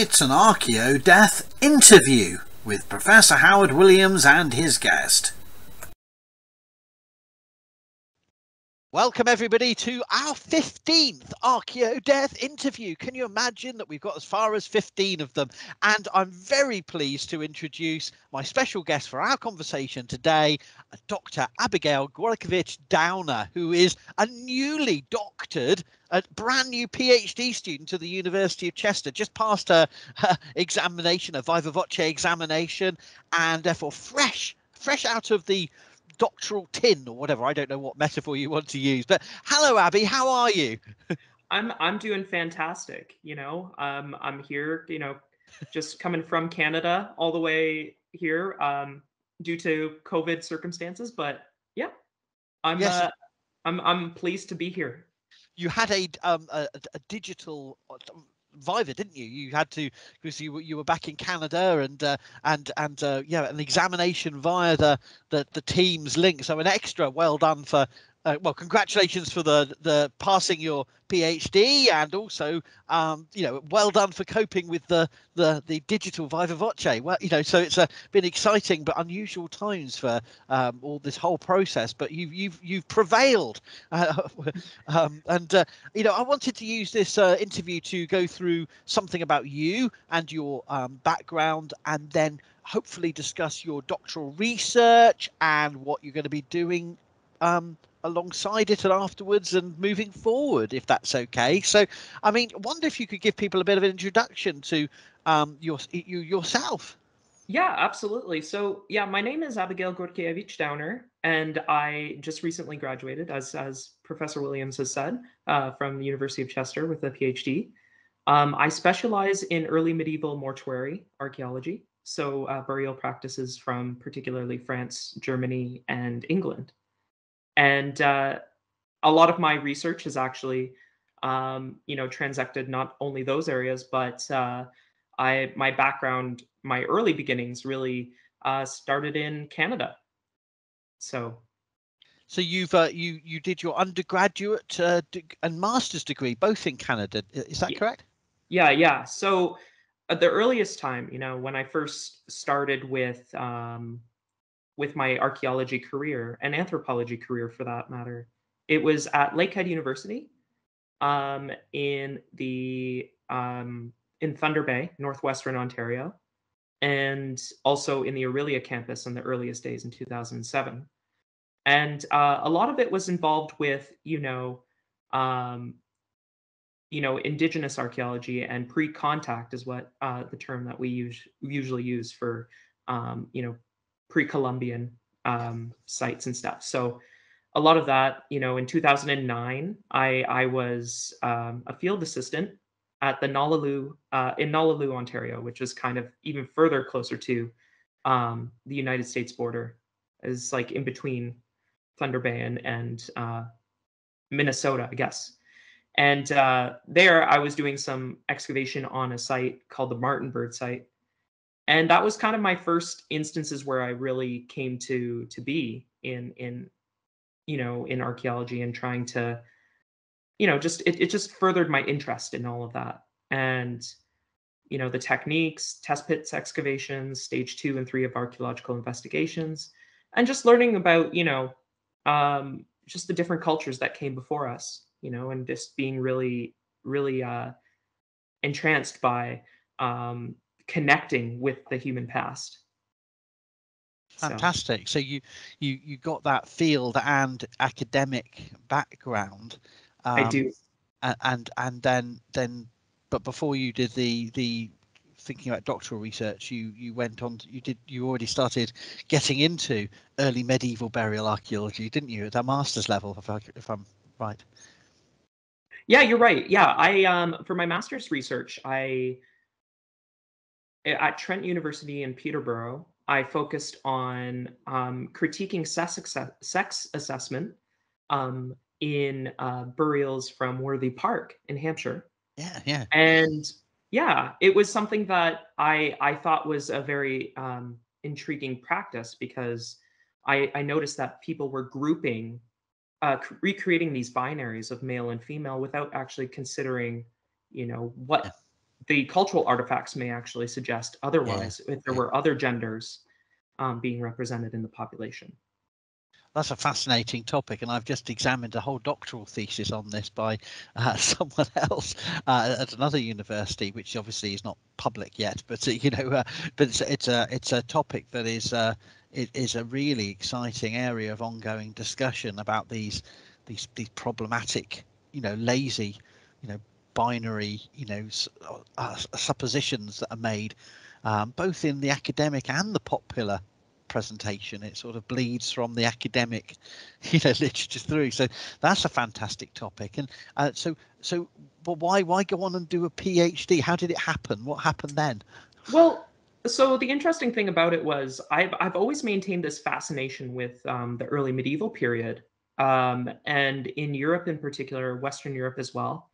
It's an Archaeodeath interview with Professor Howard Williams and his guest. Welcome everybody to our 15th Archaeodeath interview. Can you imagine that we've got as far as 15 of them? And I'm very pleased to introduce my special guest for our conversation today, Dr. Abigail Górkiewicz Downer, who is a newly doctored, a brand new PhD student at the University of Chester, just passed her, her examination, a Viva Voce examination, and therefore fresh fresh out of the doctoral tin or whatever. I don't know what metaphor you want to use. But hello, Abby. How are you? I'm I'm doing fantastic. You know, um, I'm here. You know, just coming from Canada all the way here um, due to COVID circumstances. But yeah, I'm yes. uh, I'm I'm pleased to be here. You had a um a, a digital Viva, didn't you? You had to because you you were back in Canada and uh, and and uh, yeah, an examination via the, the the Teams link. So an extra well done for uh, well, congratulations for the the passing your PhD, and also, um, you know, well done for coping with the the the digital Viva Voce. Well, you know, so it's uh, been exciting but unusual times for um, all this whole process. But you've you've you've prevailed, uh, um, and uh, you know, I wanted to use this uh, interview to go through something about you and your um, background, and then hopefully discuss your doctoral research and what you're going to be doing um, alongside it and afterwards and moving forward, if that's okay. So, I mean, wonder if you could give people a bit of an introduction to um, your you yourself. Yeah, absolutely. So, yeah, my name is Abigail Górkiewicz Downer, and I just recently graduated, as as Professor Williams has said, uh, from the University of Chester with a PhD. Um, I specialize in early medieval mortuary archaeology, so uh, burial practices from particularly France, Germany, and England. And uh, a lot of my research has actually, um, you know, transected not only those areas, but uh, I my background, my early beginnings really uh, started in Canada. So so you've uh, you you did your undergraduate uh, and master's degree both in Canada. Is that correct? Yeah, yeah. So at the earliest time, you know, when I first started with um, with my archaeology career and anthropology career for that matter. It was at Lakehead University um, in the um, in Thunder Bay, northwestern Ontario, and also in the Orillia campus in the earliest days in 2007. And uh, a lot of it was involved with, you know, um, you know, indigenous archaeology and pre-contact is what uh, the term that we use, usually use for, um, you know, pre-Columbian um, sites and stuff. So a lot of that, you know, in 2009, I I was um, a field assistant at the Nalalu uh, in Nalalu, Ontario, which is kind of even further closer to um, the United States border, is like in between Thunder Bay and and uh, Minnesota, I guess. And uh, there, I was doing some excavation on a site called the Martin Bird site, and that was kind of my first instances where I really came to to be in in you know in archaeology and trying to you know just it, it just furthered my interest in all of that. And you know the techniques test pits excavations stage two and three of archaeological investigations and just learning about you know um, just the different cultures that came before us you know and just being really really uh entranced by um connecting with the human past. Fantastic. So, so you you you got that field and academic background um, i do and and then then but before you did the the thinking about doctoral research you you went on you did you already started getting into early medieval burial archaeology didn't you at that master's level if, I, if i'm right? Yeah you're right. Yeah i um for my master's research i at Trent University in Peterborough, I focused on um, critiquing sex, sex assessment um, in uh, burials from Worthy Park in Hampshire. Yeah, yeah. And yeah, it was something that I I thought was a very um, intriguing practice because I, I noticed that people were grouping, uh, recreating these binaries of male and female without actually considering, you know, what the cultural artifacts may actually suggest otherwise if there yeah. were other genders um, being represented in the population. That's a fascinating topic, and I've just examined a whole doctoral thesis on this by uh, someone else uh, at another university, which obviously is not public yet. But uh, you know, uh, but it's, it's a it's a topic that is uh, it is a really exciting area of ongoing discussion about these these these problematic, you know, lazy, you know, binary, you know, uh, suppositions that are made, um, both in the academic and the popular presentation. It sort of bleeds from the academic, you know, literature through. So that's a fantastic topic. And uh, so, so, but why, why go on and do a PhD? How did it happen? What happened then? Well, so the interesting thing about it was I've I've always maintained this fascination with um, the early medieval period, um, and in Europe in particular, Western Europe as well.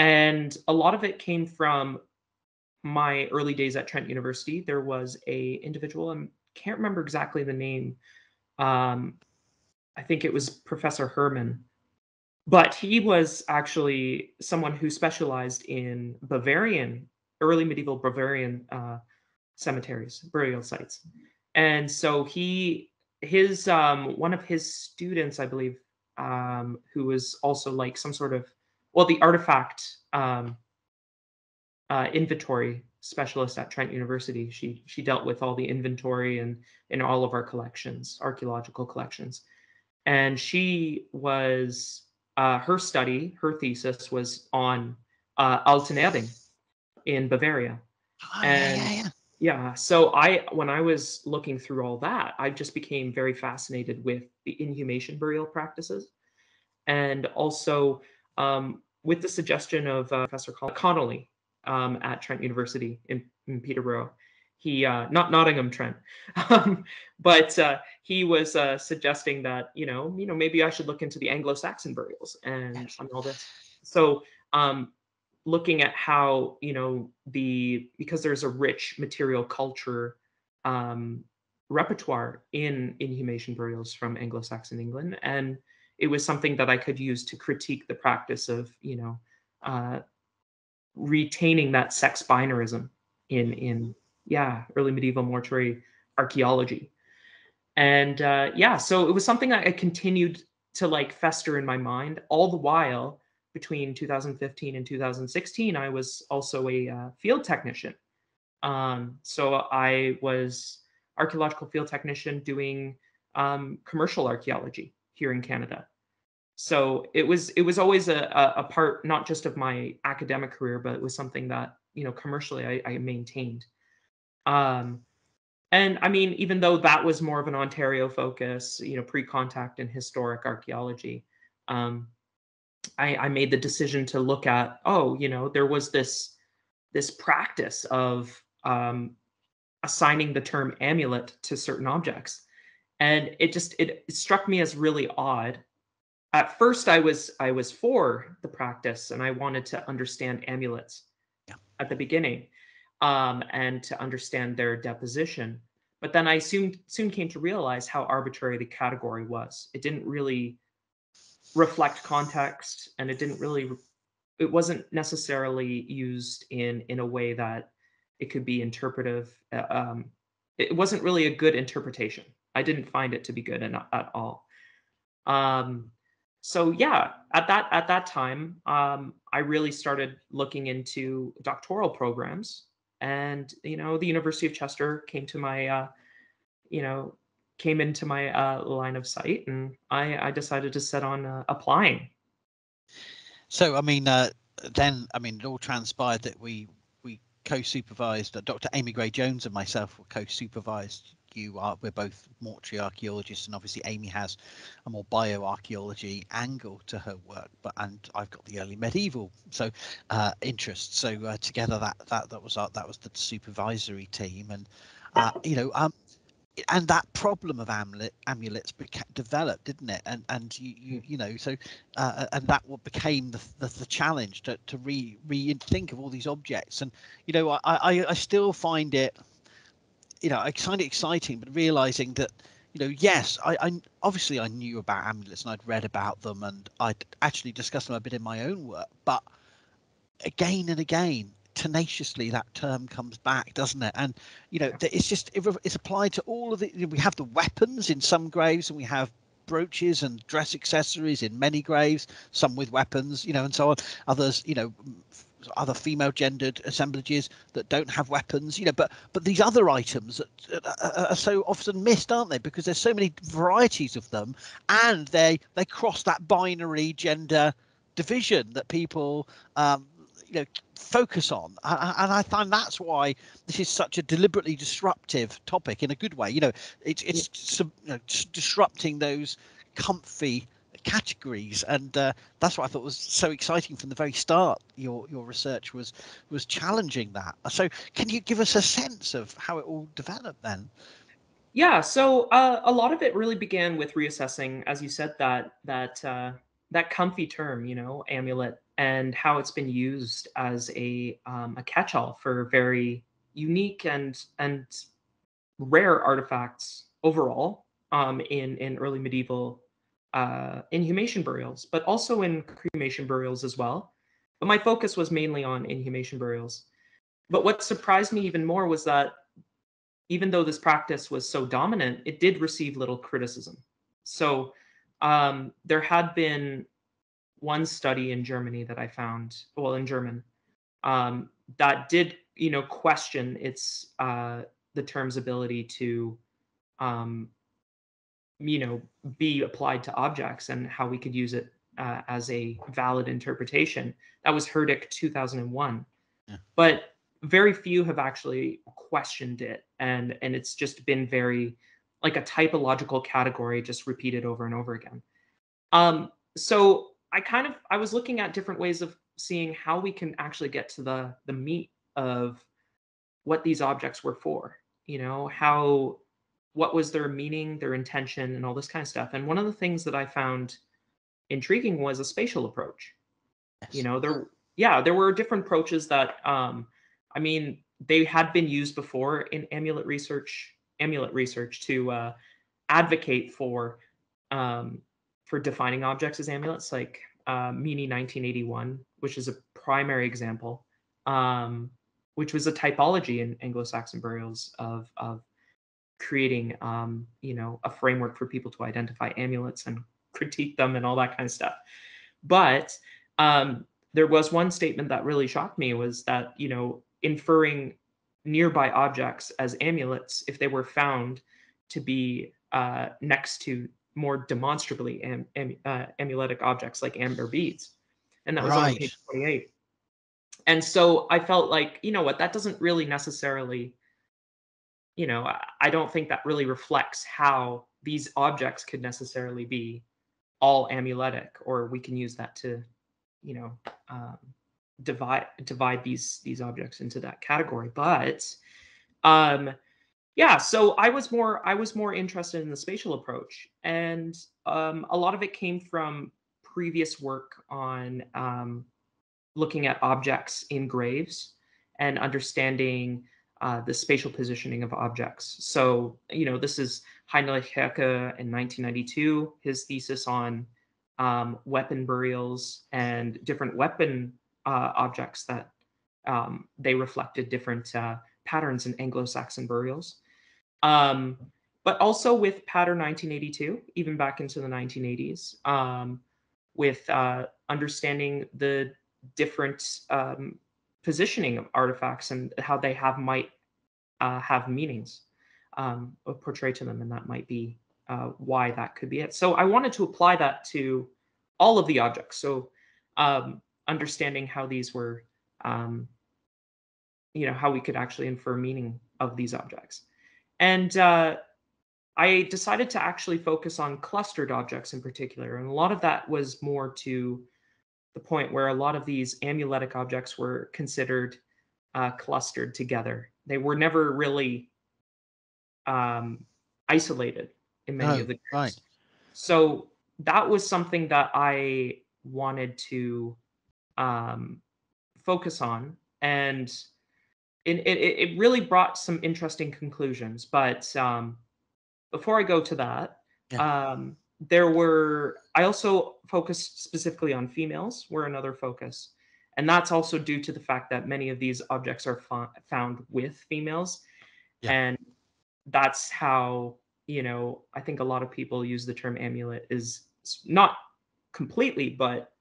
And a lot of it came from my early days at Trent University. There was a individual, I can't remember exactly the name. Um, I think it was Professor Herman, but he was actually someone who specialized in Bavarian, early medieval Bavarian uh, cemeteries, burial sites. And so he, his, um, one of his students, I believe, um, who was also like some sort of, well, the artifact um, uh, inventory specialist at Trent University. She she dealt with all the inventory and in all of our collections, archaeological collections, and she was uh, her study, her thesis was on uh, Altenerding in Bavaria, Oh, and yeah, yeah, yeah. yeah, so I when I was looking through all that, I just became very fascinated with the inhumation burial practices, and also um, with the suggestion of uh, Professor Connolly um, at Trent University in, in Peterborough. He uh, not Nottingham Trent, um, but uh, he was uh, suggesting that you know you know maybe I should look into the Anglo-Saxon burials and, and all this. So um, looking at how you know the because there's a rich material culture um, repertoire in inhumation burials from Anglo-Saxon England, and it was something that I could use to critique the practice of you know uh, retaining that sex binarism in in yeah early medieval mortuary archaeology. And uh, yeah so it was something I, continued to like fester in my mind. All the while between 2015 and 2016 i was also a uh, field technician. Um, so i was archaeological field technician doing um, commercial archaeology here in canada. So it was it was always a, a, part not just of my academic career but it was something that you know commercially i, I maintained. Um, and i mean even though that was more of an ontario focus you know pre-contact and historic archaeology um, I, I made the decision to look at oh you know there was this this practice of um, assigning the term amulet to certain objects and it just it, it struck me as really odd. At first i was i was for the practice and i wanted to understand amulets Yeah. at the beginning um, and to understand their deposition. But then i soon soon came to realize how arbitrary the category was. It didn't really reflect context and it didn't really it wasn't necessarily used in in a way that it could be interpretive uh, um, it wasn't really a good interpretation i didn't find it to be good at all um, so yeah at that at that time um, i really started looking into doctoral programs and you know the university of chester came to my uh, you know came into my uh, line of sight and i i decided to set on uh, applying So, I mean, uh, then, I mean, it all transpired that we we co-supervised. Uh, Dr. Amy Gray Jones and myself were co-supervised. You are we're both mortuary archaeologists, and obviously Amy has a more bioarchaeology angle to her work. But and I've got the early medieval so uh, interest. So uh, together, that that that was our, that was the supervisory team, and uh, you know, um, and that problem of amulet amulets beca- developed didn't it and and you you, you know so uh, and that what became the, the, the challenge to, to re re think of all these objects and you know I, I i still find it you know i find it exciting but realizing that you know yes I, I obviously i knew about amulets and i'd read about them and i'd actually discussed them a bit in my own work but again and again tenaciously that term comes back, doesn't it? And you know, it's just it's applied to all of the. We have the weapons in some graves, and we have brooches and dress accessories in many graves, some with weapons, you know, and so on. Others, you know, other female gendered assemblages that don't have weapons you know but but these other items are so often missed aren't they? Because there's so many varieties of them and they they cross that binary gender division that people um, you know focus on. And i find that's why this is such a deliberately disruptive topic in a good way. You know it's it's you know, disrupting those comfy categories and uh, that's what i thought was so exciting from the very start your your research was was challenging that. So can you give us a sense of how it all developed then? Yeah so uh, a lot of it really began with reassessing as you said that that uh, that comfy term you know amulet and how it's been used as a um, a catch-all for very unique and and rare artifacts overall um, in in early medieval uh, inhumation burials, but also in cremation burials as well. But my focus was mainly on inhumation burials. But what surprised me even more was that even though this practice was so dominant, it did receive little criticism. So um, there had been one study in Germany that I found, well, in German, um, that did, you know, question its uh, the term's ability to, um, you know, be applied to objects and how we could use it uh, as a valid interpretation. That was Herdick 2001, yeah. but very few have actually questioned it, and and it's just been very like a typological category, just repeated over and over again. Um, so I kind of I was looking at different ways of seeing how we can actually get to the the meat of what these objects were for. You know, how what was their meaning, their intention, and all this kind of stuff. And one of the things that I found intriguing was a spatial approach. Yes. You know, there yeah, there were different approaches that um I mean, they had been used before in amulet research, amulet research to uh, advocate for um, for defining objects as amulets, like uh, Meaney 1981, which is a primary example, um, which was a typology in Anglo-Saxon burials of of creating, um, you know, a framework for people to identify amulets and critique them and all that kind of stuff. But um, there was one statement that really shocked me was that you know inferring nearby objects as amulets if they were found to be uh, next to more demonstrably am, am, uh, amuletic objects like amber beads. And that was right. on page 28. And so I felt like, you know what, that doesn't really necessarily, you know, I, don't think that really reflects how these objects could necessarily be all amuletic, or we can use that to, you know, um, divide divide these these objects into that category. But um, yeah so i was more i was more interested in the spatial approach and um, a lot of it came from previous work on um, looking at objects in graves and understanding uh, the spatial positioning of objects so you know this is heinrich härke in 1992 his thesis on um, weapon burials and different weapon uh, objects that um, they reflected different uh, patterns in Anglo-Saxon burials. Um, but also with Pader 1982, even back into the 1980s, um, with uh, understanding the different um, positioning of artifacts and how they have might uh, have meanings um, portrayed to them, and that might be uh, why that could be it. So I wanted to apply that to all of the objects. So um, understanding how these were, um, you know, how we could actually infer meaning of these objects. And uh, I decided to actually focus on clustered objects in particular. And a lot of that was more to the point where a lot of these amuletic objects were considered uh, clustered together. They were never really um, isolated in many oh, of the groups. Right. So that was something that I wanted to um, focus on. And it, it, it really brought some interesting conclusions. But um, before I go to that, yeah. um, there were, I also focused specifically on females, were another focus. and that's also due to the fact that many of these objects are fo- found with females, Yeah. and that's how you know I think a lot of people use the term amulet is not completely, but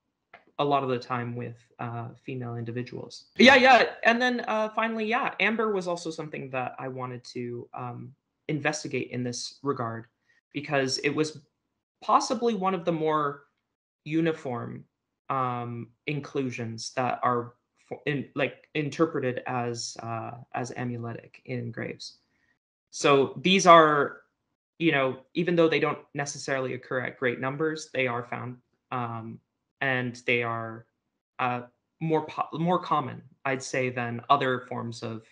a lot of the time with uh, female individuals. Yeah, yeah, and then uh, finally, yeah, amber was also something that I wanted to um, investigate in this regard because it was possibly one of the more uniform um, inclusions that are in, like interpreted as uh, as amuletic in graves. So these are, you know, even though they don't necessarily occur at great numbers, they are found um, and they are uh, more po- more common, I'd say, than other forms of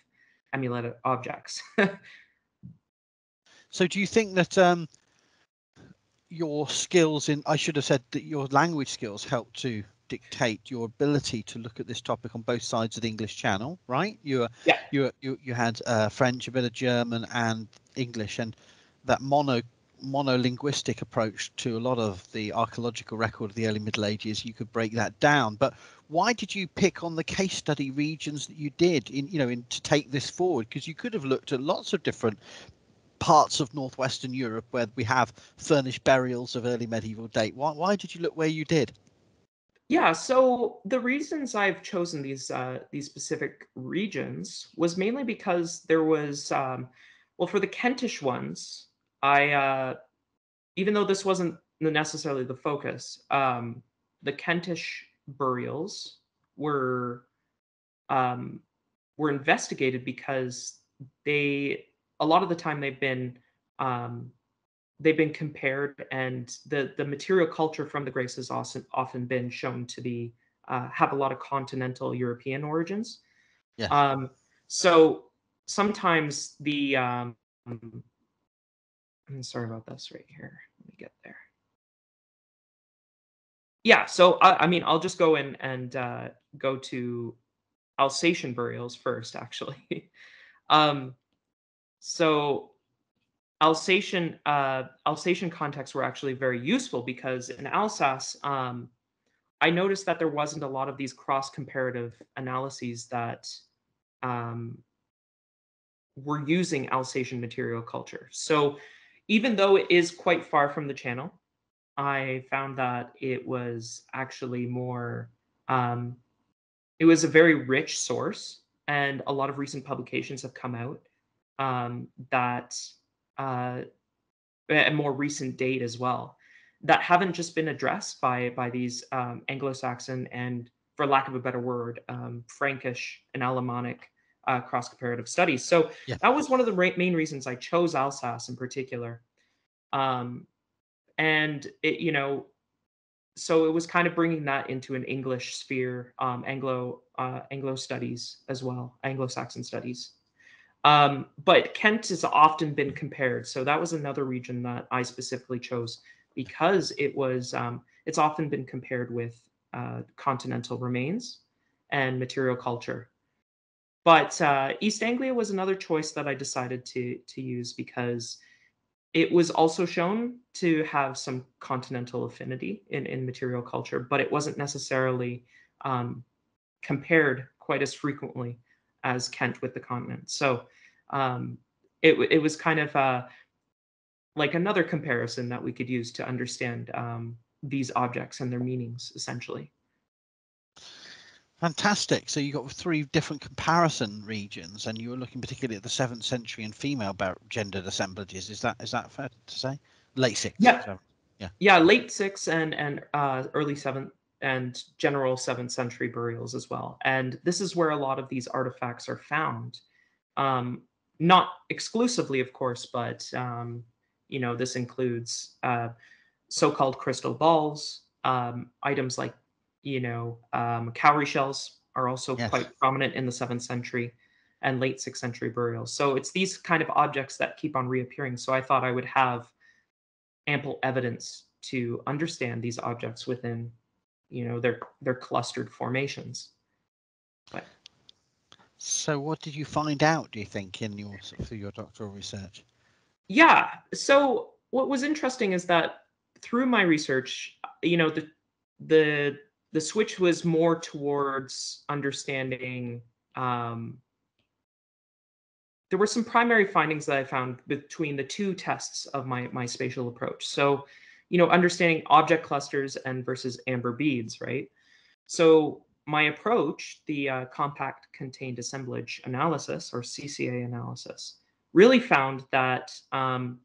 amuletic objects. So do you think that um, your skills in I should have said that your language skills help to dictate your ability to look at this topic on both sides of the English Channel, right? You were, Yeah. you were, you you had uh, French, a bit of German, and English, and that mono monolinguistic approach to a lot of the archaeological record of the early Middle Ages. You could break that down, but why did you pick on the case study regions that you did in you know in to take this forward? Because you could have looked at lots of different parts of northwestern Europe where we have furnished burials of early medieval date. Why, why did you look where you did? Yeah, so the reasons I've chosen these uh, these specific regions was mainly because there was, um, well, for the Kentish ones, I uh, even though this wasn't necessarily the focus, um, the Kentish burials were um, were investigated because they a lot of the time they've been um, they've been compared and the the material culture from the grace has often often been shown to be uh, have a lot of continental European origins. Yeah. Um, so sometimes the um, I'm sorry about this right here. Let me get there. Yeah, so I, I mean, I'll just go in and uh, go to Alsatian burials first, actually. um, so Alsatian uh, Alsatian contexts were actually very useful because in Alsace, um, I noticed that there wasn't a lot of these cross comparative analyses that um, were using Alsatian material culture. So even though it is quite far from the channel, I found that it was actually more. Um, it was a very rich source, and a lot of recent publications have come out um, that uh, a more recent date as well that haven't just been addressed by by these um, Anglo-Saxon and, for lack of a better word, um, Frankish and Alemannic uh, cross-comparative studies. So Yeah. that was one of the ra- main reasons I chose Alsace in particular, um, and it you know, so it was kind of bringing that into an English sphere, um, Anglo uh, Anglo studies as well, Anglo-Saxon studies. Um, but Kent has often been compared, so that was another region that I specifically chose because it was um, it's often been compared with uh, continental remains and material culture. But uh, East Anglia was another choice that I decided to to use because it was also shown to have some continental affinity in, in material culture, but it wasn't necessarily um, compared quite as frequently as Kent with the continent. So um, it, it was kind of uh, like another comparison that we could use to understand um, these objects and their meanings, essentially. Fantastic. So you got three different comparison regions, and you were looking particularly at the seventh century and female gendered assemblages. Is that is that fair to say? Late sixth. Yeah. so- Yeah, late sixth and and uh, early seventh and general seventh century burials as well. And this is where a lot of these artifacts are found. Um, not exclusively, of course, but um, you know this includes uh, so-called crystal balls, um, items like you know um, cowrie shells are also Yes. quite prominent in the seventh century and late sixth century burials. So it's these kind of objects that keep on reappearing. So I thought I would have ample evidence to understand these objects within you know their their clustered formations But, So what did you find out? Do you think in your through your doctoral research? yeah so what was interesting is that through my research you know the the the switch was more towards understanding um, there were some primary findings that I found between the two tests of my my spatial approach. So, you know, understanding object clusters and versus amber beads, right? So my approach, the uh, compact contained assemblage analysis or CCA analysis, really found that um,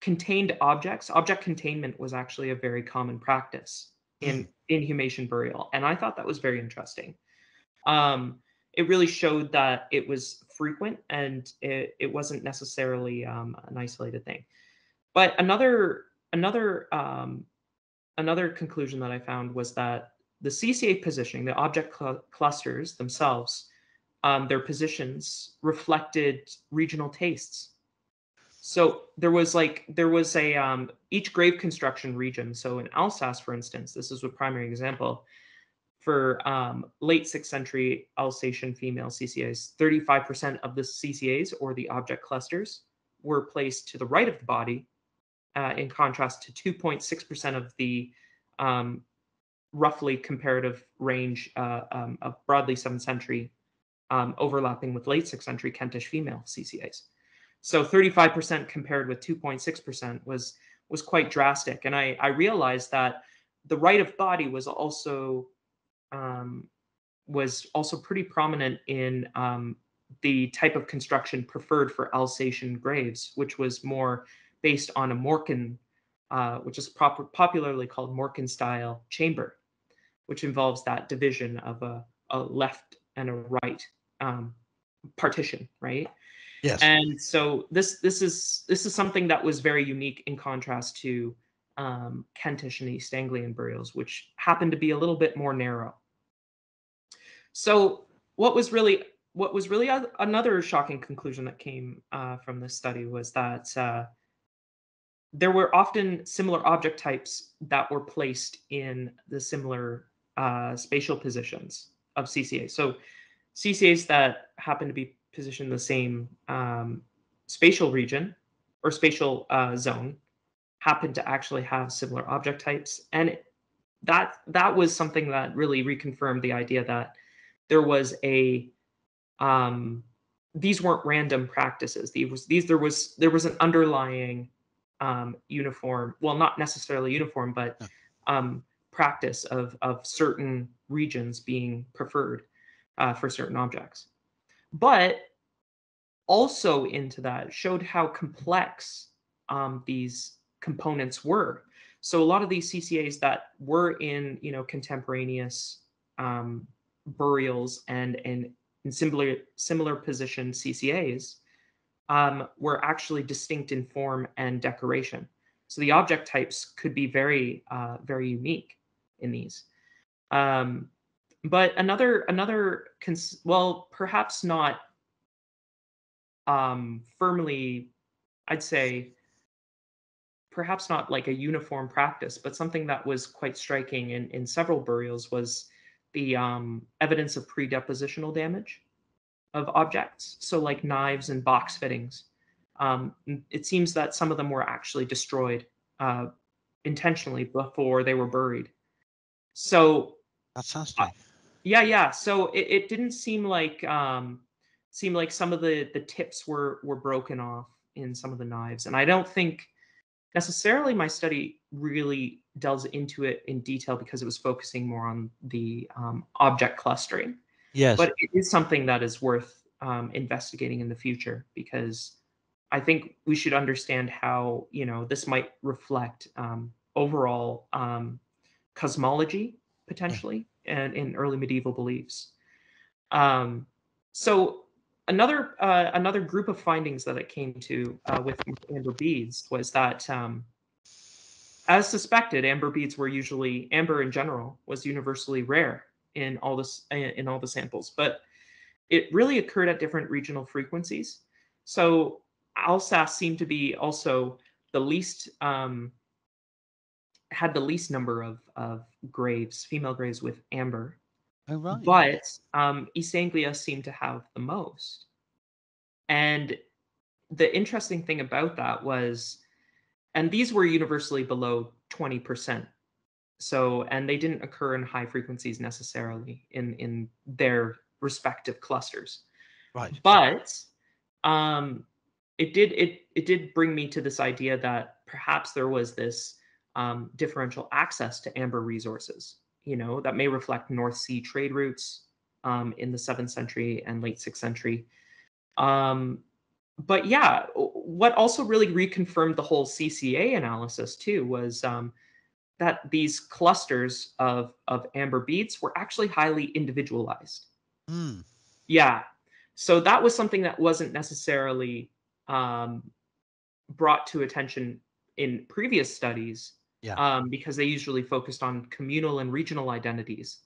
contained objects, object containment was actually a very common practice in mm. inhumation burial, and I thought that was very interesting. Um, it really showed that it was frequent and it, it wasn't necessarily um, an isolated thing. But another another um, another conclusion that I found was that the CCA positioning, the object cl- clusters themselves, um, their positions reflected regional tastes. So there was like there was a um, each grave construction region. So in Alsace, for instance, this is a primary example for um, late sixth century Alsatian female CCAs, 35% of the CCAs or the object clusters were placed to the right of the body, uh, in contrast to 2.6% of the um, roughly comparative range uh, um, of broadly seventh century um, overlapping with late sixth century Kentish female CCAs. So 35% compared with 2.6% was was quite drastic. And I, I realized that the right of body was also um, was also pretty prominent in um, the type of construction preferred for Alsatian graves, which was more based on a Morken, uh, which is proper, popularly called Morken style chamber, which involves that division of a, a left and a right um, partition, right? Yes. And so this this is this is something that was very unique in contrast to um, Kentish and East Anglian burials, which happened to be a little bit more narrow. So what was really what was really a, another shocking conclusion that came uh, from this study was that uh, there were often similar object types that were placed in the similar uh, spatial positions of CCA. So CCAs that happen to be positioned in the same um, spatial region or spatial uh, zone happen to actually have similar object types and that that was something that really reconfirmed the idea that there was a um, these weren't random practices these was these there was there was an underlying um, uniform well not necessarily uniform but um, practice of of certain regions being preferred uh, for certain objects but also into that showed how complex um, these components were. So a lot of these CCAs that were in you know contemporaneous um, burials and and in similar similar position CCAs um, were actually distinct in form and decoration. So the object types could be very uh, very unique in these. Um, but another another cons- well perhaps not um, firmly, I'd say, perhaps not like a uniform practice, but something that was quite striking in, in several burials was the um, evidence of pre-depositional damage of objects. So like knives and box fittings. Um, it seems that some of them were actually destroyed uh, intentionally before they were buried. So that's sounds uh, yeah, yeah. So it, it didn't seem like um, seemed like some of the the tips were were broken off in some of the knives, and I don't think necessarily my study really delves into it in detail because it was focusing more on the um, object clustering. Yes, but it is something that is worth um, investigating in the future because I think we should understand how you know this might reflect um, overall um, cosmology potentially and in early medieval beliefs. Um, so another uh, another group of findings that it came to uh, with amber beads was that um, as suspected amber beads were usually amber in general was universally rare in all this in all the samples but it really occurred at different regional frequencies so alsace seemed to be also the least um, had the least number of of graves female graves with amber Oh, right. But um, East Anglia seemed to have the most. And the interesting thing about that was, and these were universally below 20%. So, and they didn't occur in high frequencies necessarily in in their respective clusters. Right. But um, it did it it did bring me to this idea that perhaps there was this um, differential access to amber resources. You know that may reflect North Sea trade routes um, in the seventh century and late sixth century. Um, but yeah, what also really reconfirmed the whole CCA analysis too was um, that these clusters of of amber beads were actually highly individualized. Mm. Yeah, so that was something that wasn't necessarily um, brought to attention in previous studies Yeah. um, because they usually focused on communal and regional identities.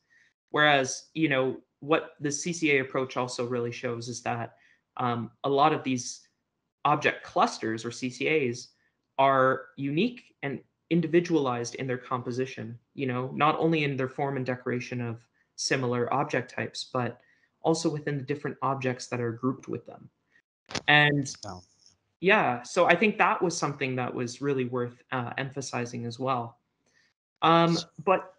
Whereas, you know, what the CCA approach also really shows is that um, a lot of these object clusters or CCAs are unique and individualized in their composition, you know, not only in their form and decoration of similar object types, but also within the different objects that are grouped with them. And Wow. yeah, so I think that was something that was really worth uh, emphasizing as well. Um, but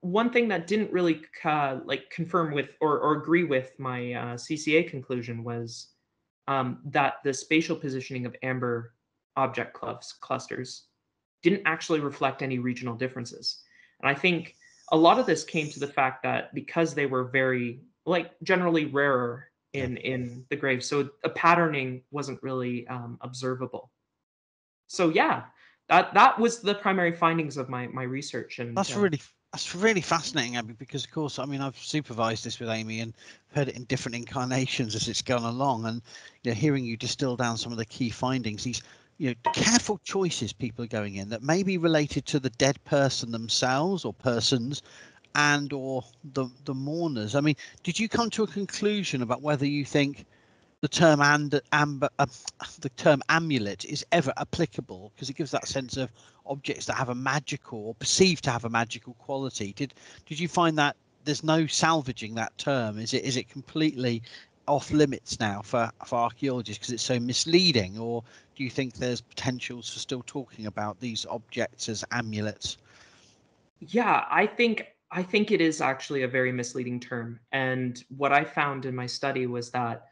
one thing that didn't really uh, like confirm with or, or agree with my uh, CCA conclusion was um, that the spatial positioning of amber object clus- clusters didn't actually reflect any regional differences. And I think a lot of this came to the fact that because they were very like generally rarer in in the grave, so a patterning wasn't really um, observable. So yeah, that that was the primary findings of my my research. And That's uh, really that's really fascinating, Abby, because of course, I mean, I've supervised this with Amy and heard it in different incarnations as it's gone along, and you know, hearing you distill down some of the key findings, these you know careful choices people are going in that may be related to the dead person themselves or persons and or the the mourners. I mean, did you come to a conclusion about whether you think the term and amber, uh, the term amulet is ever applicable because it gives that sense of objects that have a magical or perceived to have a magical quality. Did did you find that there's no salvaging that term? Is it is it completely off limits now for for archaeologists because it's so misleading, or do you think there's potentials for still talking about these objects as amulets? Yeah, I think I think it is actually a very misleading term. And what I found in my study was that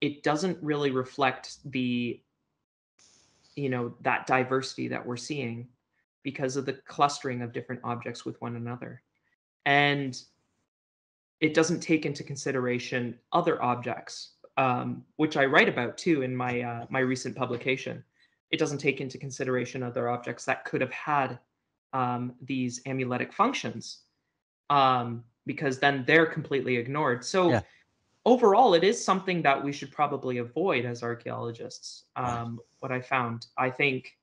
it doesn't really reflect the you know that diversity that we're seeing because of the clustering of different objects with one another. And it doesn't take into consideration other objects, um, which I write about too in my uh, my recent publication. It doesn't take into consideration other objects that could have had um, these amuletic functions um, because then they're completely ignored. So Yeah. overall, it is something that we should probably avoid as archaeologists. Um, What I found, I think,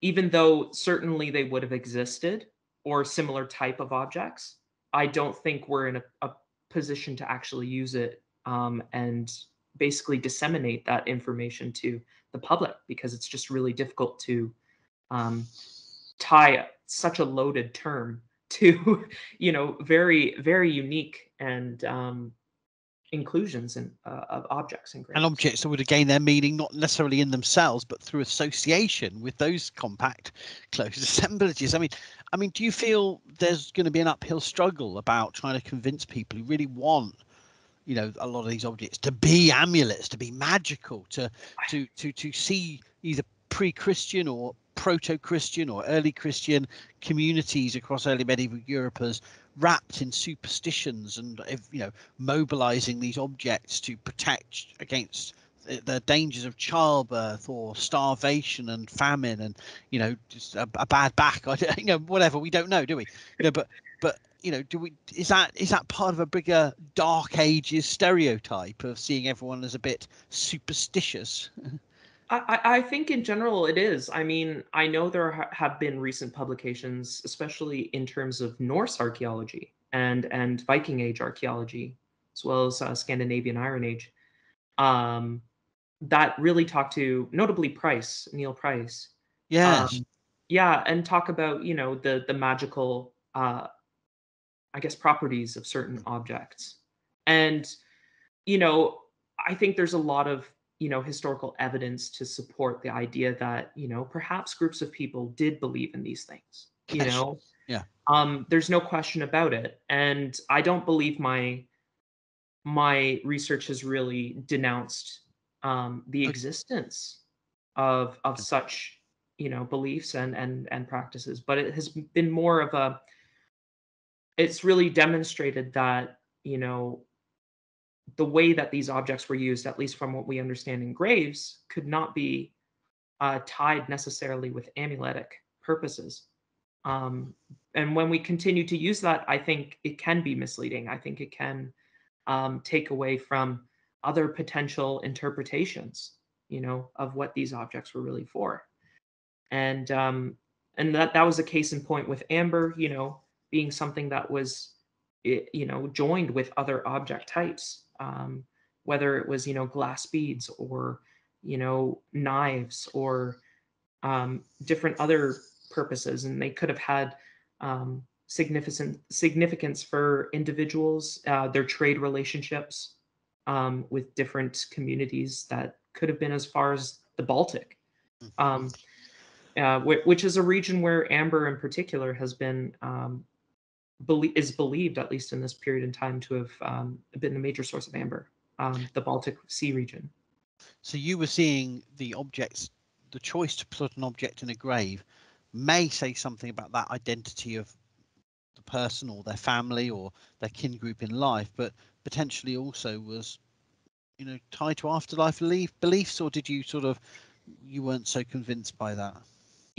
even though certainly they would have existed or similar type of objects, I don't think we're in a, a position to actually use it um, and basically disseminate that information to the public because it's just really difficult to um, tie such a loaded term to you know very very unique and um, inclusions and uh, of objects and And objects that would have gained their meaning not necessarily in themselves, but through association with those compact, close assemblages. I mean, I mean, do you feel there's going to be an uphill struggle about trying to convince people who really want, you know, a lot of these objects to be amulets, to be magical, to to to to see either pre-Christian or proto-Christian or early Christian communities across early medieval Europe as wrapped in superstitions and you know mobilizing these objects to protect against the- dangers of childbirth or starvation and famine and you know just a, a bad back don't, you know whatever we don't know do we? You know but but you know do we is that is that part of a bigger dark ages stereotype of seeing everyone as a bit superstitious I, I think in general it is. I mean, I know there ha- have been recent publications, especially in terms of Norse archaeology and and Viking Age archaeology, as well as uh, Scandinavian Iron Age, um, that really talk to notably Price, Neil Price, yes um, yeah and talk about you know the the magical uh i guess properties of certain objects and you know i think there's a lot of you know historical evidence to support the idea that you know perhaps groups of people did believe in these things you know Yeah. Um, there's no question about it, and I don't believe my my research has really denounced um, the Okay. existence of of Okay. such you know beliefs and and and practices, but it has been more of a it's really demonstrated that you know the way that these objects were used, at least from what we understand in graves, could not be uh, tied necessarily with amuletic purposes. Um, and when we continue to use that, I think it can be misleading. I think it can um, take away from other potential interpretations, you know, of what these objects were really for. And um, and that that was a case in point with amber, you know, being something that was, you know, joined with other object types, um, whether it was you know glass beads or you know knives or um, different other purposes, and they could have had um, significant significance for individuals, uh, their trade relationships um, with different communities that could have been as far as the Baltic, um, uh, which is a region where amber in particular has been um, belie- is believed, at least in this period in time, to have um, been a major source of amber, um, the Baltic Sea region. So you were seeing the objects, the choice to put an object in a grave may say something about that identity of the person or their family or their kin group in life, but potentially also was, you know, tied to afterlife belief, beliefs, or did you sort of, you weren't so convinced by that?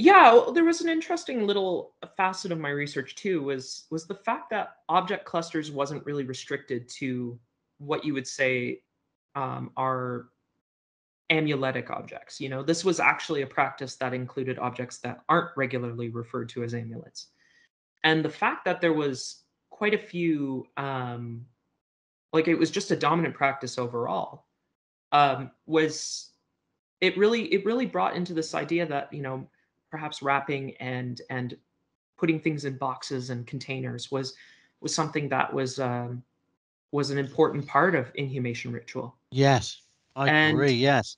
Yeah, well, there was an interesting little facet of my research too was was the fact that object clusters wasn't really restricted to what you would say um, are amuletic objects. You know, this was actually a practice that included objects that aren't regularly referred to as amulets, and the fact that there was quite a few, um, like it was just a dominant practice overall, um, was it really it really brought into this idea that you know perhaps wrapping and and putting things in boxes and containers was was something that was um, was an important part of inhumation ritual. Yes, I And- agree. Yes.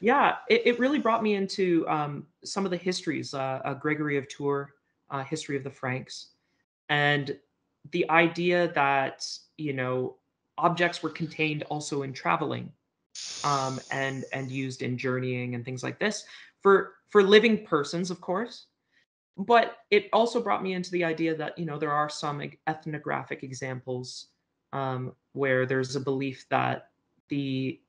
Yeah, it, it really brought me into um, some of the histories, uh, uh, Gregory of Tours, uh, history of the Franks, and the idea that you know objects were contained also in traveling, um, and and used in journeying and things like this for for living persons, of course. But it also brought me into the idea that you know there are some ethnographic examples um, where there's a belief that the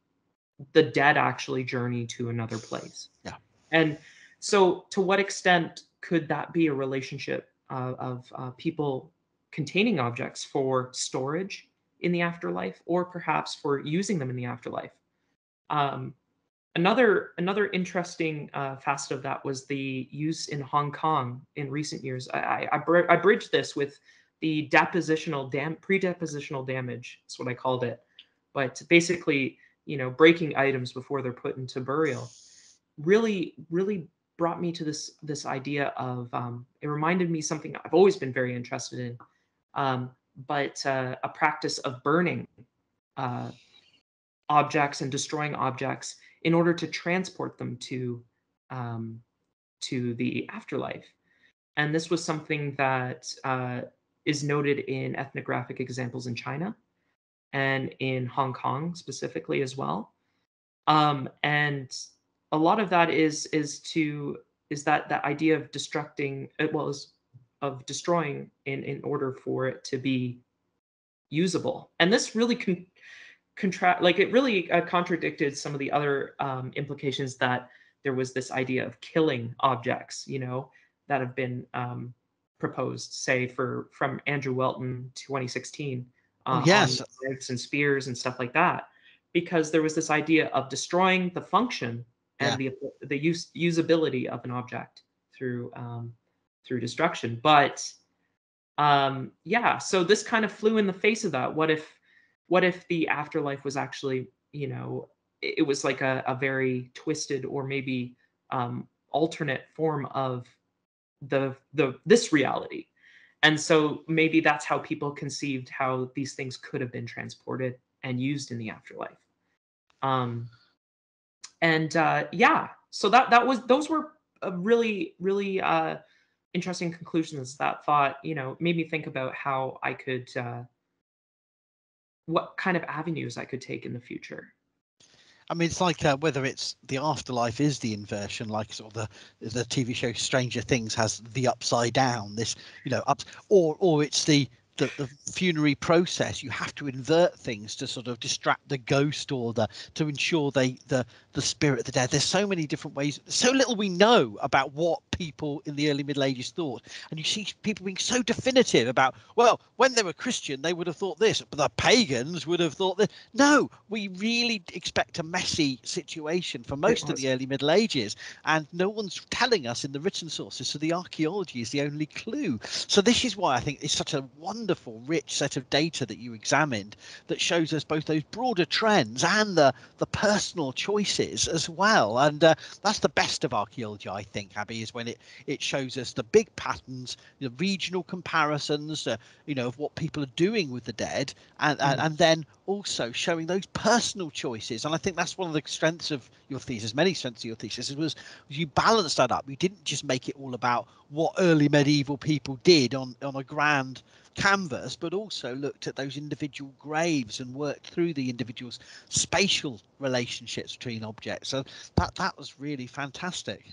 the dead actually journey to another place. Yeah. And so, to what extent could that be a relationship uh, of uh, people containing objects for storage in the afterlife, or perhaps for using them in the afterlife? Um, another another interesting uh, facet of that was the use in Hong Kong in recent years. I I, I, br- I bridged this with the depositional dam pre-depositional damage. That's what I called it. But basically, you know, breaking items before they're put into burial really really brought me to this this idea of um, it reminded me something I've always been very interested in, um, but uh, a practice of burning uh, objects and destroying objects in order to transport them to um, to the afterlife. And this was something that uh, is noted in ethnographic examples in China and in Hong Kong specifically as well. Um, and a lot of that is is to is that that idea of destructing uh, well is of destroying in in order for it to be usable. And this really con- contra- like it really uh, contradicted some of the other um, implications that there was this idea of killing objects, you know, that have been um, proposed, say for from Andrew Welton 2016 uh, on yes. knives and spears and stuff like that, because there was this idea of destroying the function and the the use usability of an object through um, through destruction. But um, yeah, so this kind of flew in the face of that. What if what if the afterlife was actually you know it, was like a, a very twisted or maybe um, alternate form of the the this reality. And so maybe that's how people conceived how these things could have been transported and used in the afterlife. Um and uh yeah so that that was those were really really uh interesting conclusions that thought, you know, made me think about how I could, uh, what kind of avenues I could take in the future. I mean, it's like uh, whether it's the afterlife is the inversion, like sort of the the TV show Stranger Things has the upside down, this you know up, or or it's the the, the funerary process you have to invert things to sort of distract the ghost or the to ensure they the the spirit of the dead there's so many different ways so little we know about what people in the early middle ages thought. And you see people being so definitive about well when they were christian they would have thought this but the pagans would have thought that no we really expect a messy situation for most of the early middle ages. And no one's telling us in the written sources so the archaeology is the only clue. So this is why i think it's such a wonderful wonderful, rich set of data that you examined that shows us both those broader trends and the the personal choices as well. And uh, that's the best of archaeology, I think, Abby, is when it it shows us the big patterns, the regional comparisons, uh, you know, of what people are doing with the dead, and, mm. and and then also showing those personal choices. And I think that's one of the strengths of your thesis, many strengths of your thesis, was, you balanced that up. You didn't just make it all about what early medieval people did on on a grand canvas, but also looked at those individual graves and worked through the individual's spatial relationships between objects. So that that was really fantastic.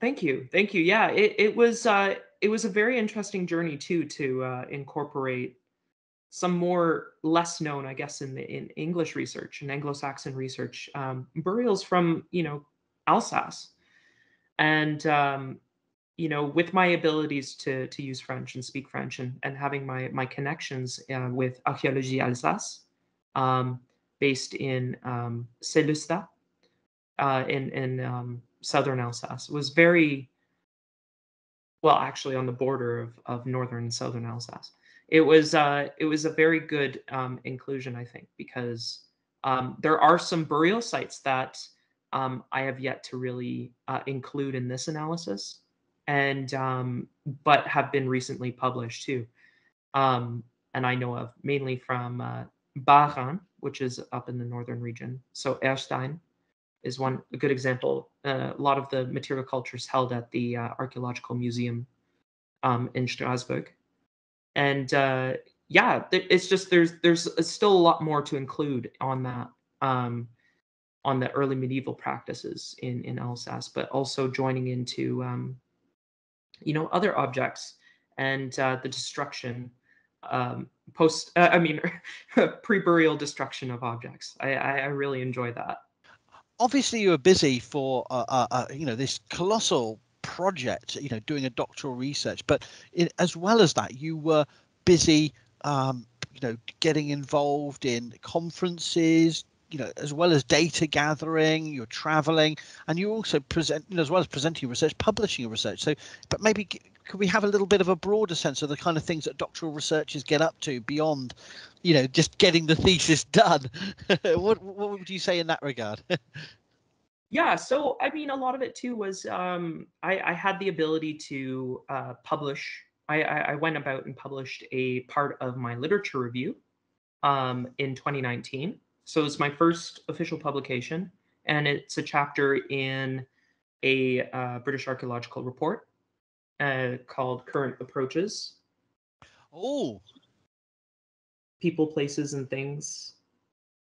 Thank you, thank you. Yeah, it it was uh, it was a very interesting journey too to uh, incorporate some more less known, I guess, in the in English research and Anglo-Saxon research um, burials from you know Alsace, and um, you know, with my abilities to to use French and speak French, and and having my my connections uh, with Archéologie Alsace, um, based in um, uh, in in um, southern Alsace, was very well, actually, on the border of of northern and southern Alsace. It was uh, it was a very good um, inclusion, I think, because um, there are some burial sites that um, I have yet to really uh, include in this analysis and um, but have been recently published too. Um, and I know of mainly from uh, Bas-Rhin, which is up in the northern region. So Erstein is one a good example. Uh, a lot of the material cultures held at the uh, archaeological museum um, in Strasbourg, and uh, yeah, it's just there's there's still a lot more to include on that um, on the early medieval practices in in Alsace, but also joining into um, you know, other objects and uh, the destruction um, post, uh, I mean, pre-burial destruction of objects. I, I, I, really enjoy that. Obviously, you were busy for, uh, uh, uh, you know, this colossal project, you know, doing a doctoral research, but in, as well as that, you were busy, um, you know, getting involved in conferences, you know, as well as data gathering, you're traveling, and you also present, you know, as well as presenting your research, publishing your research. So, but maybe could we have a little bit of a broader sense of the kind of things that doctoral researchers get up to beyond, you know, just getting the thesis done? what what would you say in that regard? yeah, so I mean, a lot of it too was um, I, I had the ability to uh, publish. I, I went about and published a part of my literature review um, in 2019 so it's my first official publication, and it's a chapter in a uh, British archaeological report uh, called Current Approaches. Oh. People, places, and things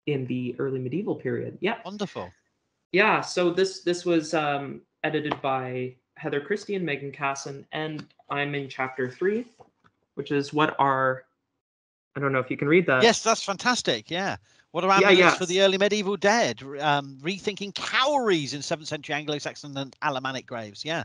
in the early medieval period. Yeah. Wonderful. Yeah. So this this was um, edited by Heather Christie and Megan Casson, and I'm in chapter three, which is what are I don't know if you can read that. Yes, that's fantastic. Yeah. What are amulets yeah, for the early medieval dead? Um, rethinking cowries in seventh century Anglo-Saxon and Alemannic graves. Yeah.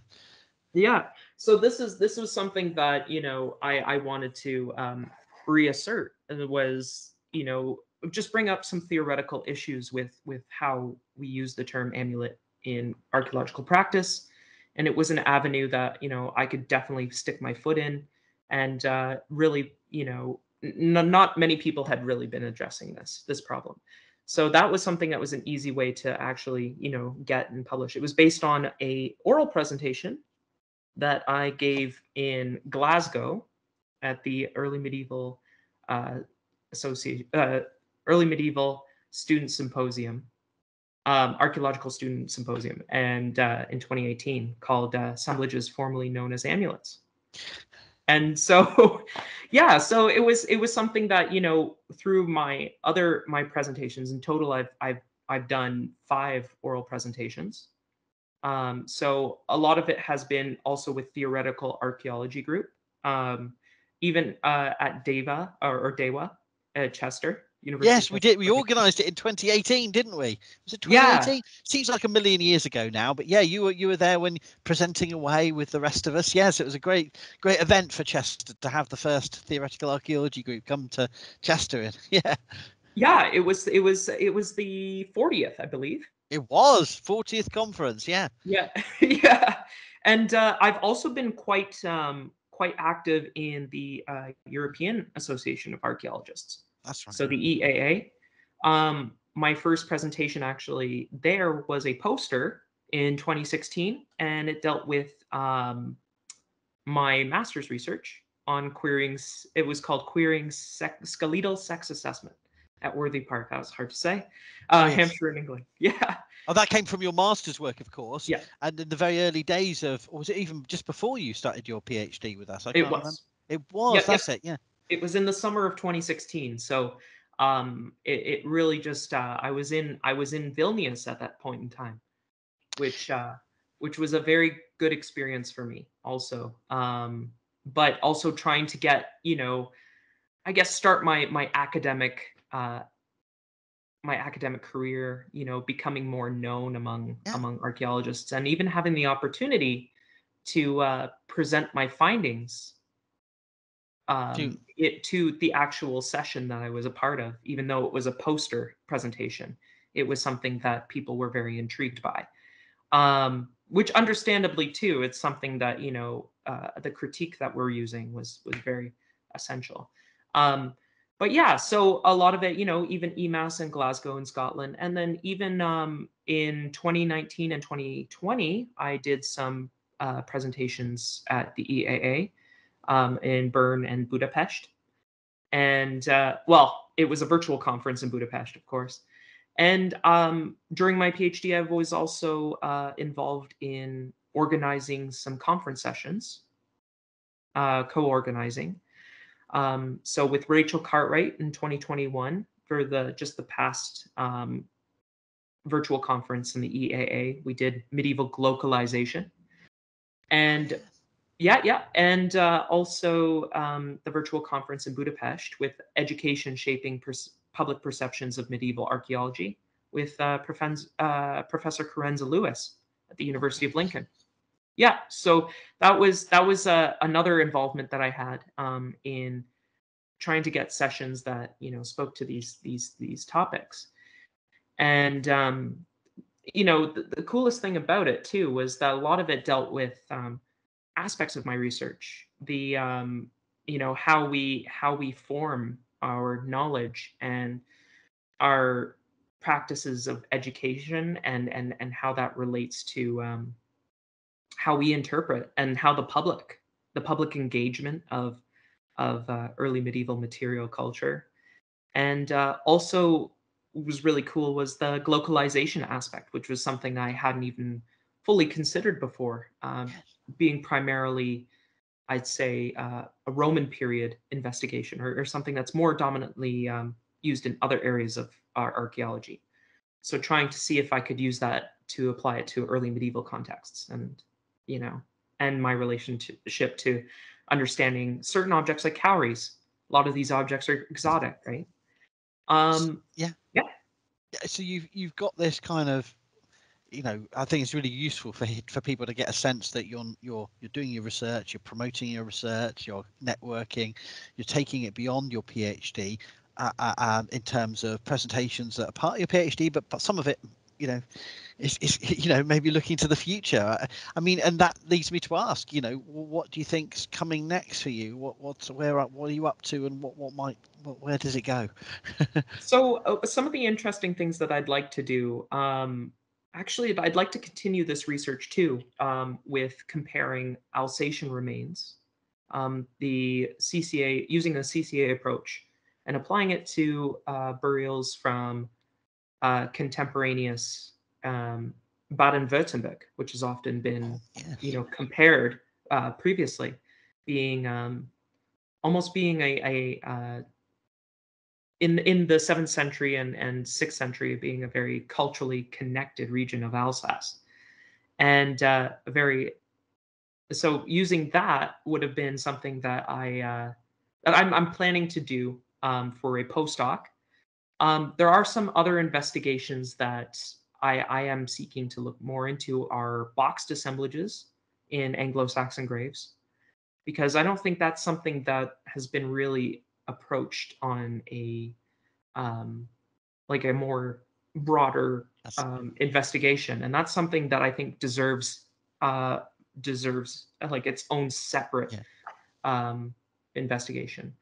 Yeah. So this is this was something that you know I I wanted to um, reassert and it was you know just bring up some theoretical issues with with how we use the term amulet in archaeological practice and it was an avenue that you know i could definitely stick my foot in and uh, really you know n- not many people had really been addressing this this problem. So that was something that was an easy way to actually, you know, get and publish. It was based on a oral presentation that I gave in Glasgow at the early medieval uh, association, uh, early medieval student symposium, um, archaeological student symposium, and uh, in 2018 called uh, assemblages formerly known as amulets. and so yeah so it was it was something that you know through my other my presentations in total i've i've i've done five oral presentations um, so a lot of it has been also with theoretical archaeology group um, even uh, at deva or, or dewa at chester University yes, we did. We organised it in 2018, didn't we? Was it 2018? Yeah. Seems like a million years ago now, but yeah, you were you were there when presenting away with the rest of us. Yes, it was a great great event for Chester to have the first theoretical archaeology group come to Chester. Yeah. Yeah, it was it was it was the 40th, I believe. It was 40th conference. Yeah. Yeah, yeah, and uh, I've also been quite um, quite active in the uh, European Association of Archaeologists. That's right. So the EAA. Um, my first presentation actually there was a poster in 2016, and it dealt with um, my master's research on querying. It was called querying skeletal sex assessment at Worthy Park. That was hard to say. Uh, Hampshire in England. Yeah. Oh, that came from your master's work, of course. Yeah. And in the very early days of, or was it even just before you started your PhD with us? it was. Remember. It was. Yeah, that's yeah. it. Yeah it was in the summer of 2016 so um it, it really just uh i was in i was in vilnius at that point in time which uh which was a very good experience for me also um but also trying to get you know i guess start my my academic uh my academic career you know becoming more known among yeah. among archaeologists and even having the opportunity to uh, present my findings um, it to the actual session that I was a part of, even though it was a poster presentation. It was something that people were very intrigued by, um, which understandably too, it's something that you know uh, the critique that we're using was was very essential. Um, but yeah, so a lot of it, you know, even EMAS in Glasgow in Scotland, and then even um, in 2019 and 2020, I did some uh, presentations at the EAA um, in Bern and Budapest. And uh, well, it was a virtual conference in Budapest, of course. And um, during my PhD, I was also uh, involved in organizing some conference sessions, uh, co-organizing. Um, so with Rachel Cartwright in 2021 for the just the past um, virtual conference in the EAA, we did medieval glocalization. And yeah, yeah, and uh, also um, the virtual conference in Budapest with education shaping pers- public perceptions of medieval archaeology with uh, Profen- uh, Professor Carenza Lewis at the University of Lincoln. Yeah, so that was that was uh, another involvement that I had um, in trying to get sessions that you know spoke to these these these topics, and um, you know the, the coolest thing about it too was that a lot of it dealt with um, aspects of my research the um, you know how we how we form our knowledge and our practices of education and and and how that relates to um, how we interpret and how the public the public engagement of of uh, early medieval material culture. And uh, also was really cool was the glocalization aspect which was something i hadn't even fully considered before um, being primarily, I'd say, uh, a Roman period investigation or, or something that's more dominantly um, used in other areas of our archaeology. So trying to see if I could use that to apply it to early medieval contexts and, you know, and my relationship to understanding certain objects like cowries. A lot of these objects are exotic, right? Um, yeah. Yeah. So you've you've got this kind of you know, I think it's really useful for for people to get a sense that you're you're you're doing your research, you're promoting your research, you're networking, you're taking it beyond your PhD uh, uh, in terms of presentations that are part of your PhD, but, but some of it, you know, is, is you know maybe looking to the future. I mean, and that leads me to ask, you know, what do you think's coming next for you? What what's where what are you up to, and what what might what, where does it go? so uh, some of the interesting things that I'd like to do. Um, actually, I'd like to continue this research too um, with comparing Alsatian remains, um, the CCA, using a CCA approach and applying it to uh, burials from uh, contemporaneous um, Baden-Württemberg, which has often been, oh, you know, compared uh, previously. being um, almost being a, a uh, in in the seventh century and and sixth century being a very culturally connected region of Alsace, and uh, very so using that would have been something that I uh, that I'm I'm planning to do um, for a postdoc. Um, there are some other investigations that I, I am seeking to look more into are boxed assemblages in Anglo-Saxon graves, because I don't think that's something that has been really approached on a um, like a more broader um, investigation, and that's something that I think deserves uh, deserves like its own separate yeah. um, investigation.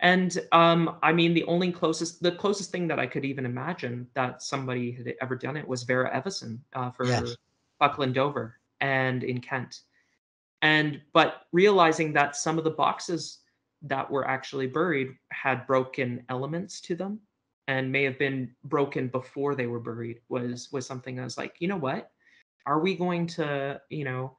And um, I mean, the only closest, the closest thing that I could even imagine that somebody had ever done it was Vera Evison uh, for yes. Buckland Dover and in Kent. And but realizing that some of the boxes that were actually buried had broken elements to them and may have been broken before they were buried was was something I was like, you know what? Are we going to, you know,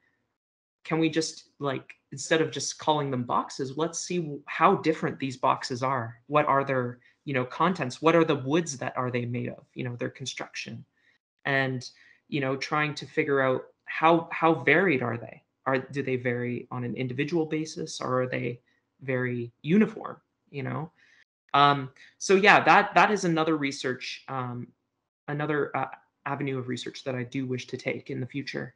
can we just like instead of just calling them boxes let's see how different these boxes are. What are their you know contents? What are the woods that are they made of you know their construction? And you know trying to figure out how how varied are they? Are do they vary on an individual basis? Or are they very uniform you know um so yeah that that is another research um another uh, avenue of research that i do wish to take in the future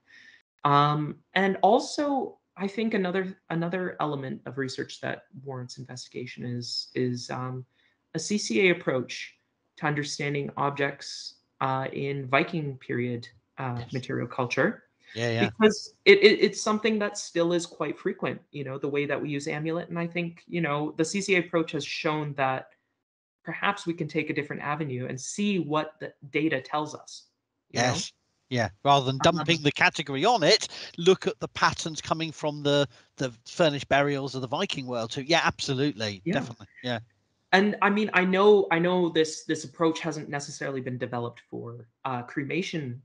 um, and also, I think another another element of research that warrants investigation is is um, a CCA approach to understanding objects uh, in Viking period uh, yes. material culture. Yeah, yeah. Because it, it, it's something that still is quite frequent. You know, the way that we use amulet, and I think you know the CCA approach has shown that perhaps we can take a different avenue and see what the data tells us. Yes. Know? Yeah, rather than dumping the category on it, look at the patterns coming from the the furnished burials of the Viking world too. Yeah, absolutely, yeah. definitely, yeah. And I mean, I know, I know this this approach hasn't necessarily been developed for uh, cremation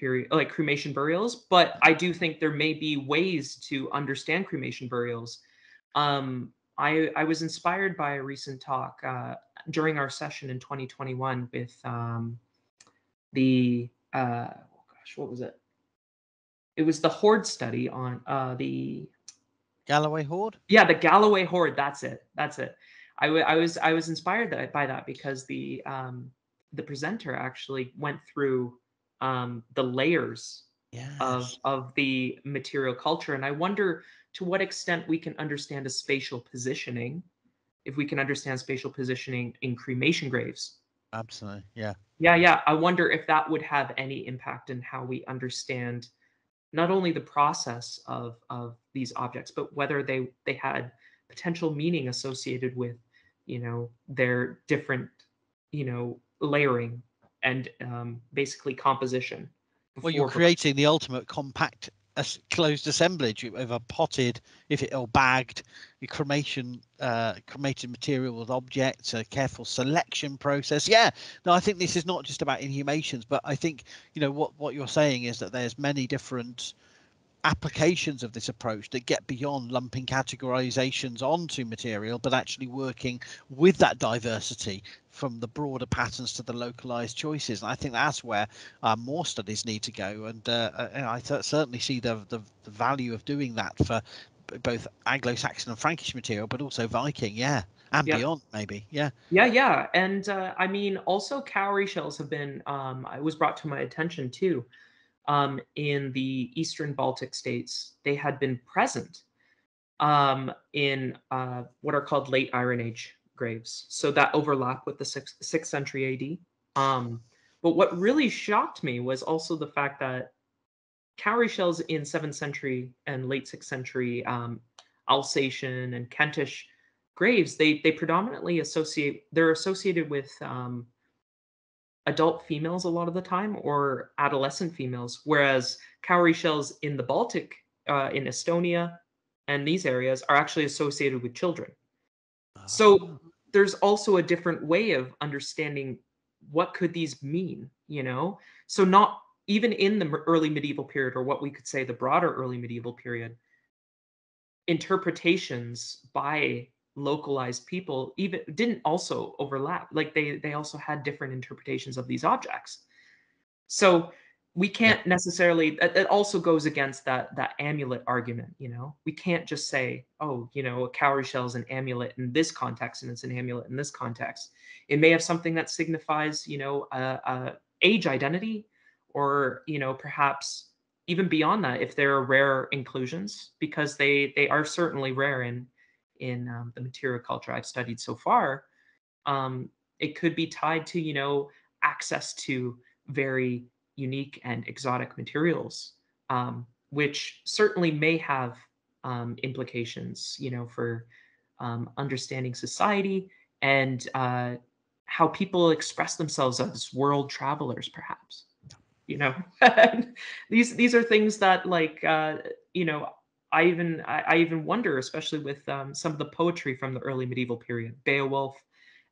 period, like cremation burials, but I do think there may be ways to understand cremation burials. Um, I I was inspired by a recent talk uh, during our session in 2021 with um, the uh, gosh, what was it? It was the Hoard study on uh, the Galloway Hoard. Yeah, the Galloway Hoard. That's it. That's it. I, w- I was I was inspired that, by that because the um, the presenter actually went through um, the layers yes. of of the material culture, and I wonder to what extent we can understand a spatial positioning, if we can understand spatial positioning in cremation graves Absolutely. Yeah. Yeah, yeah. I wonder if that would have any impact in how we understand not only the process of of these objects, but whether they they had potential meaning associated with, you know, their different, you know, layering and um, basically composition. Well, you're creating the ultimate compact closed assemblage of a potted, if it or bagged, cremation, uh, cremated material with objects, a careful selection process. Yeah, no, I think this is not just about inhumations, but I think you know what what you're saying is that there's many different applications of this approach that get beyond lumping categorizations onto material, but actually working with that diversity from the broader patterns to the localized choices. And I think that's where uh, more studies need to go. And, uh, uh and I th- certainly see the, the, the value of doing that for both Anglo-Saxon and Frankish material, but also Viking. Yeah and yeah. beyond maybe yeah yeah yeah and uh, i mean also cowrie shells have been um it was brought to my attention too um, in the eastern Baltic states, they had been present um, in uh, what are called late Iron Age graves. So that overlap with the sixth, sixth century AD. Um, but what really shocked me was also the fact that cowrie shells in seventh century and late sixth century um, Alsatian and Kentish graves, they they predominantly associate they're associated with um, adult females a lot of the time or adolescent females, whereas cowrie shells in the Baltic, uh, in Estonia, and these areas are actually associated with children. So there's also a different way of understanding what could these mean, you know? So not even in the early medieval period or what we could say the broader early medieval period, interpretations by localized people even didn't also overlap like they they also had different interpretations of these objects so we can't necessarily it it also goes against that that amulet argument you know? We can't just say oh you know a cowrie shell is an amulet in this context and it's an amulet in this context. It may have something that signifies you know a, a age identity or you know perhaps even beyond that if there are rare inclusions because they they are certainly rare in in um, the material culture i've studied so far. Um, it could be tied to you know access to very unique and exotic materials, um, which certainly may have um, implications, you know, for um, understanding society and uh, how people express themselves as world travelers, perhaps. You know, these these are things that, like, uh, you know, I even I, I even wonder, especially with um, some of the poetry from the early medieval period, Beowulf,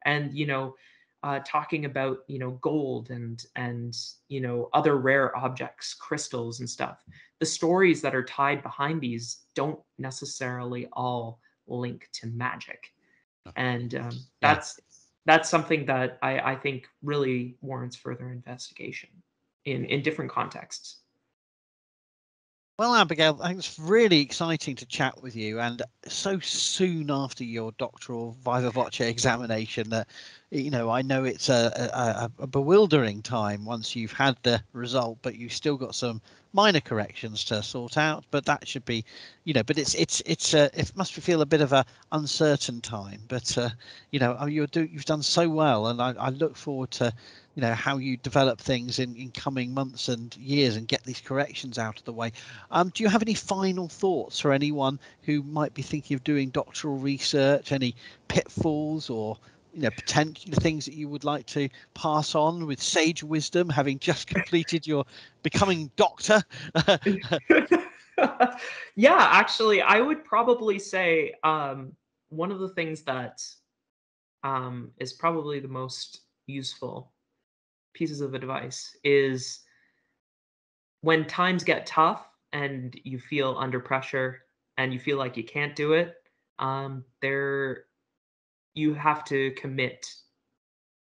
and you know, uh, talking about you know gold and and you know other rare objects crystals and stuff. The stories that are tied behind these don't necessarily all link to magic. And um, that's that's something that I, I think really warrants further investigation in in different contexts. Well, Abigail, I think it's really exciting to chat with you, and so soon after your doctoral viva voce examination that you know I know it's a, a, a bewildering time once you've had the result, but you've still got some minor corrections to sort out. But that should be, you know, but it's it's it's uh, it must feel a bit of a uncertain time. But uh, you know, you're do you've done so well, and I, I look forward to you know how you develop things in, in coming months and years and get these corrections out of the way um, do you have any final thoughts for anyone who might be thinking of doing doctoral research any pitfalls or you know potential things that you would like to pass on with sage wisdom having just completed your becoming doctor? Yeah actually i would probably say um, one of the things that um, is probably the most useful pieces of advice is when times get tough and you feel under pressure and you feel like you can't do it um there you have to commit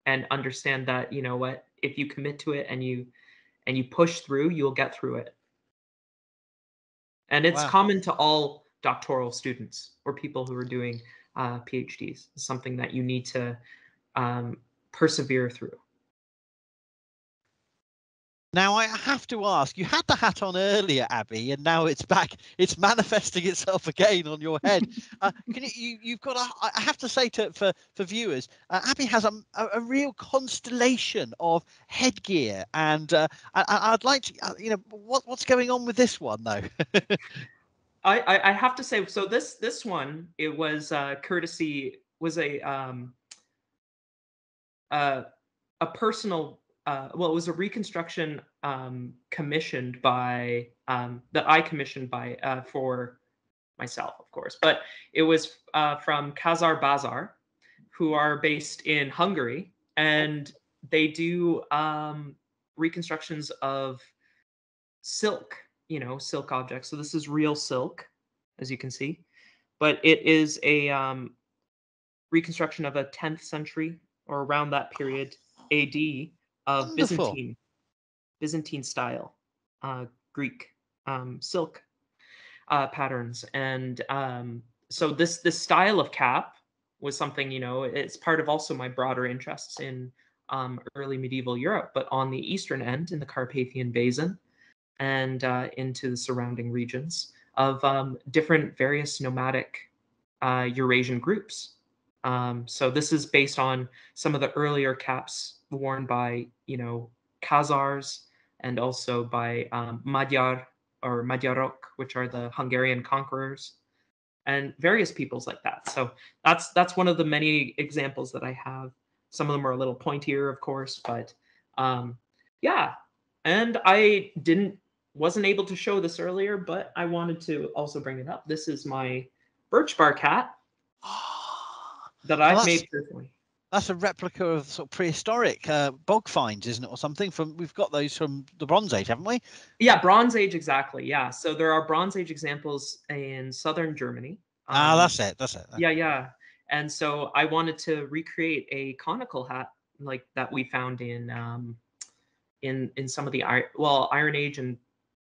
and understand that you know what if you commit to it and you and you push through you'll get through it and it's Wow. common to all doctoral students or people who are doing uh, phds it's something that you need to um, persevere through Now I have to ask, you had the hat on earlier, Abby, and now it's back. It's manifesting itself again on your head. Uh, can you, you? You've got a. I have to say to for for viewers, uh, Abby has a, a a real constellation of headgear, and uh, I, I- I'd like to. Uh, you know, what what's going on with this one though? I, I I have to say so this this one it was uh courtesy was a um uh a personal uh well it was a reconstruction um commissioned by um that I commissioned by uh for myself of course but it was uh from Kazar Bazar who are based in Hungary and they do um reconstructions of silk you know silk objects. So this is real silk as you can see but it is a um, reconstruction of a 10th century or around that period ad of Wonderful. byzantine byzantine style uh, greek um, silk uh, patterns and um, so this this style of cap was something you know it's part of also my broader interests in um, early medieval europe but on the eastern end in the carpathian basin and uh, into the surrounding regions of um, different various nomadic uh, Eurasian groups. Um, so this is based on some of the earlier caps worn by, you know, Khazars and also by um, Magyar or Magyarok, which are the Hungarian conquerors, and various peoples like that. So that's that's one of the many examples that I have. Some of them are a little pointier, of course, but um, yeah. And I didn't wasn't able to show this earlier, but I wanted to also bring it up. This is my birch bark hat that I've that's- made personally. That's a replica of sort of prehistoric uh, bog finds, isn't it, or something? From we've got those from the Bronze Age, haven't we? Yeah, Bronze Age exactly. Yeah, so there are Bronze Age examples in southern Germany ah, Um, that's it. That's it. yeah, yeah. And so I wanted to recreate a conical hat like that we found in um, in in some of the ir- well Iron Age and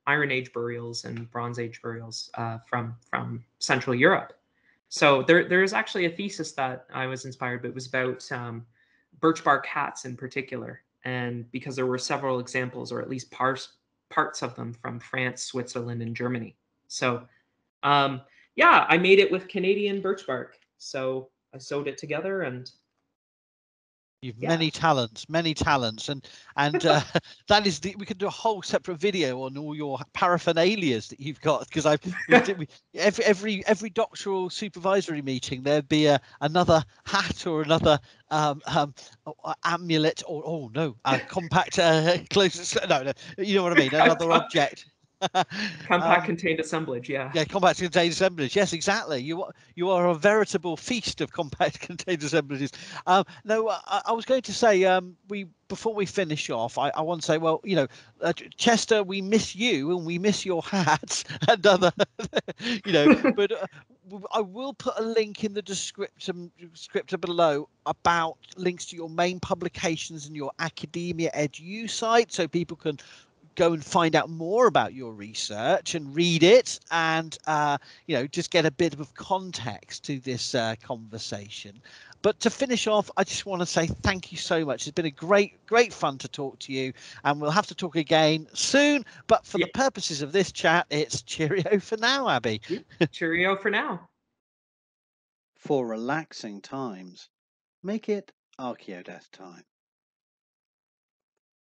Iron Age burials and Bronze Age burials uh, from from Central Europe. So there there is actually a thesis that I was inspired, but it was about um, birch bark hats in particular, and because there were several examples, or at least parts parts of them from France, Switzerland, and Germany. So um, yeah, I made it with Canadian birch bark. So I sewed it together and You've Yeah. many talents, many talents, and and uh, that is the. We could do a whole separate video on all your paraphernalias that you've got because I've we every every every doctoral supervisory meeting there'd be a, another hat or another um, um, amulet or oh no, a compact uh, close no no you know what I mean another object. compact Um, contained assemblage. Yeah. yeah, compact contained assemblage. Yes, exactly. You are you are a veritable feast of compact contained assemblages. Um, no, I, I was going to say um, we before we finish off, I, I want to say, well, you know, uh, Chester, we miss you and we miss your hats and other, you know, but. Uh, I will put a link in the description descriptor below about links to your main publications and your academia edu site so people can go and find out more about your research and read it and uh, you know just get a bit of context to this uh, conversation. But to finish off i just want to say thank you so much. It's been a great great fun to talk to you and we'll have to talk again soon. But for the purposes of this chat it's cheerio for now abby. Cheerio for now. For relaxing times, make it Archaeodeath time.